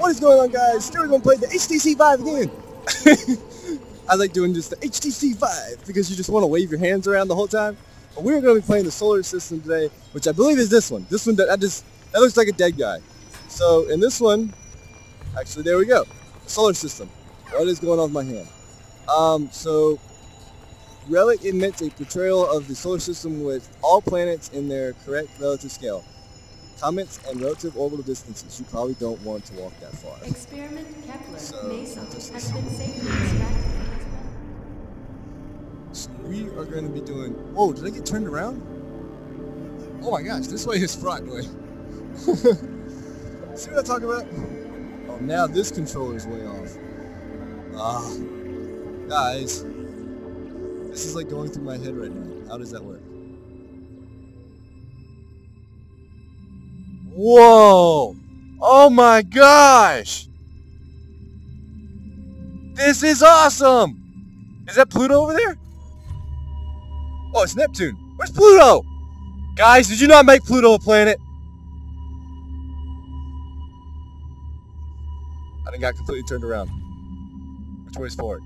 on guys? Today we're going to play the HTC Vive again. I like doing just the HTC Vive because you just want to wave your hands around the whole time. But we're going to be playing the solar system today, which I believe is this one. This one that I just that looks like a dead guy. So in this one, actually there we go. The solar system. What is going on with my hand? Um, so Relic emits a portrayal of the solar system with all planets in their correct relative scale. Comments and relative orbital distances. You probably don't want to walk that far. Experiment Kepler So, has been safely extracted. So we are going to be doing... Whoa, did I get turned around? Oh my gosh, this way is front way. See what I'm talking about? Oh, now this controller is way off. Ah. Guys. This is like going through my head right now. How does that work? Whoa! Oh my gosh! This is awesome! Is that Pluto over there? Oh, it's Neptune. Where's Pluto? Guys, did you not make Pluto a planet? I done got completely turned around. Which way is forward?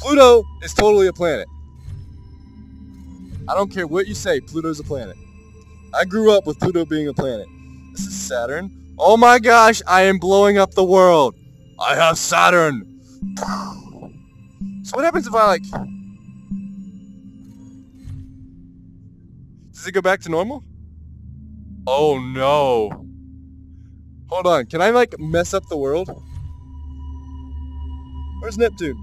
Pluto is totally a planet. I don't care what you say, Pluto's a planet. I grew up with Pluto being a planet. This is Saturn. Oh my gosh, I am blowing up the world. I have Saturn. So what happens if I like... Does it go back to normal? Oh no. Hold on, can I like mess up the world? Where's Neptune?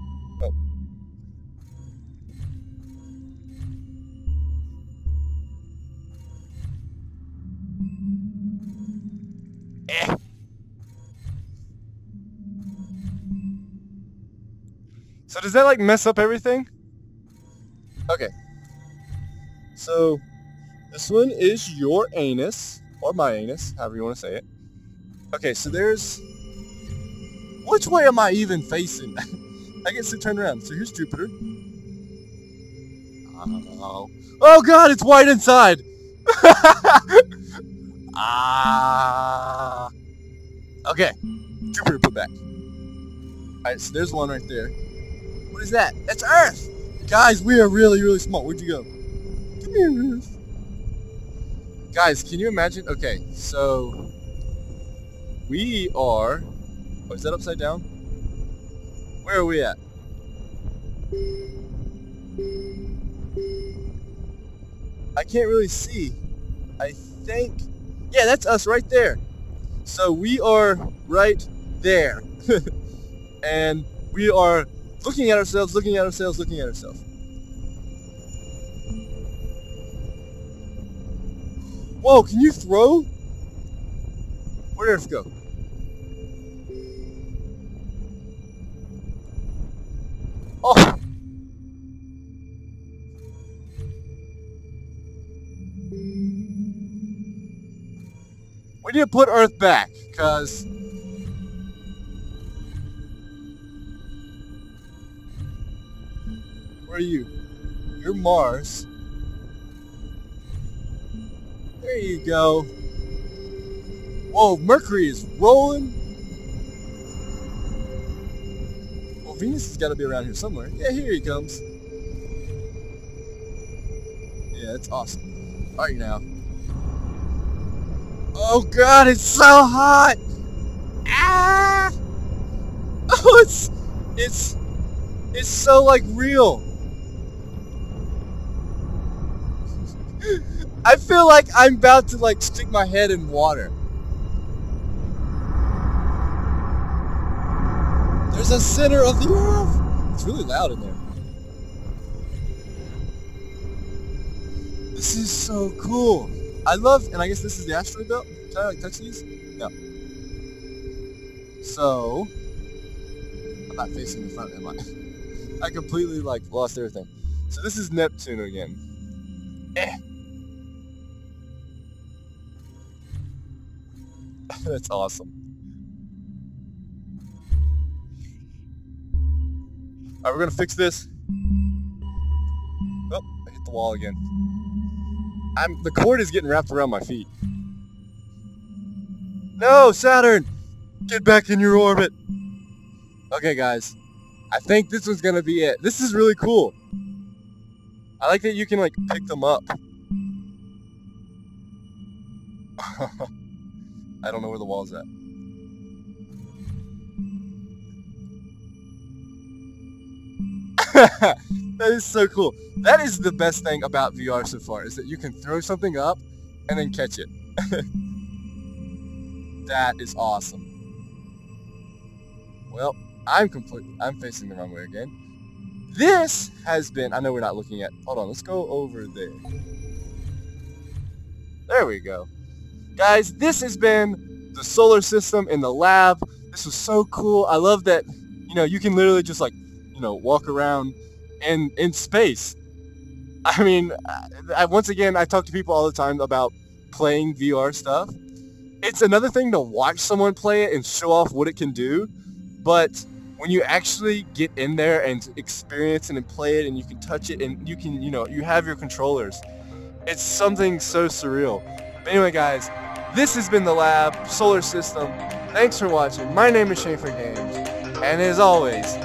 So does that like mess up everything? Okay. So, this one is your anus, or my anus, however you want to say it. Okay, so there's... Which way am I even facing? I guess to turn around. So here's Jupiter. Oh. Oh god, it's white inside! ah. Okay, Jupiter put back. Alright, so there's one right there. What is that? That's Earth! Guys, we are really, really small. Where'd you go? Come here, Earth. Guys, can you imagine? Okay, so... We are... Oh, is that upside down? Where are we at? I can't really see. I think... Yeah, that's us right there. So we are right there. and we are looking at ourselves, looking at ourselves, looking at ourselves. Whoa, can you throw? Where did Earth go? Oh! We need to put Earth back, because... you? You're Mars. There you go. Whoa, Mercury is rolling. Well, Venus has got to be around here somewhere. Yeah, here he comes. Yeah, it's awesome. Alright now. Oh god, it's so hot! Ah! Oh, it's... It's... It's so, like, real. I feel like I'm about to, like, stick my head in water. There's a center of the earth! It's really loud in there. This is so cool. I love, and I guess this is the asteroid belt. Can I like touch these? No. So, I'm not facing the front, am I? I completely like lost everything. So this is Neptune again. Eh. That's awesome. Alright, we're gonna fix this. Oh, I hit the wall again. I'm the cord is getting wrapped around my feet. No, Saturn! Get back in your orbit! Okay, guys. I think this was gonna be it. This is really cool. I like that you can like pick them up. I don't know where the wall's at. that is so cool. That is the best thing about VR so far, is that you can throw something up and then catch it. that is awesome. Well, I'm completely, I'm facing the wrong way again. This has been, I know we're not looking at, hold on, let's go over there. There we go. Guys, this has been the solar system in the lab. This was so cool. I love that, you know, you can literally just like, you know, walk around in, in space. I mean, I, once again, I talk to people all the time about playing VR stuff. It's another thing to watch someone play it and show off what it can do, but when you actually get in there and experience it and play it and you can touch it and you can, you know, you have your controllers, it's something so surreal. But anyway, guys, this has been the lab, solar system. Thanks for watching. My name is Shane for Games. And as always,